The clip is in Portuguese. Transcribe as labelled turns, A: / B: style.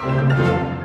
A: Música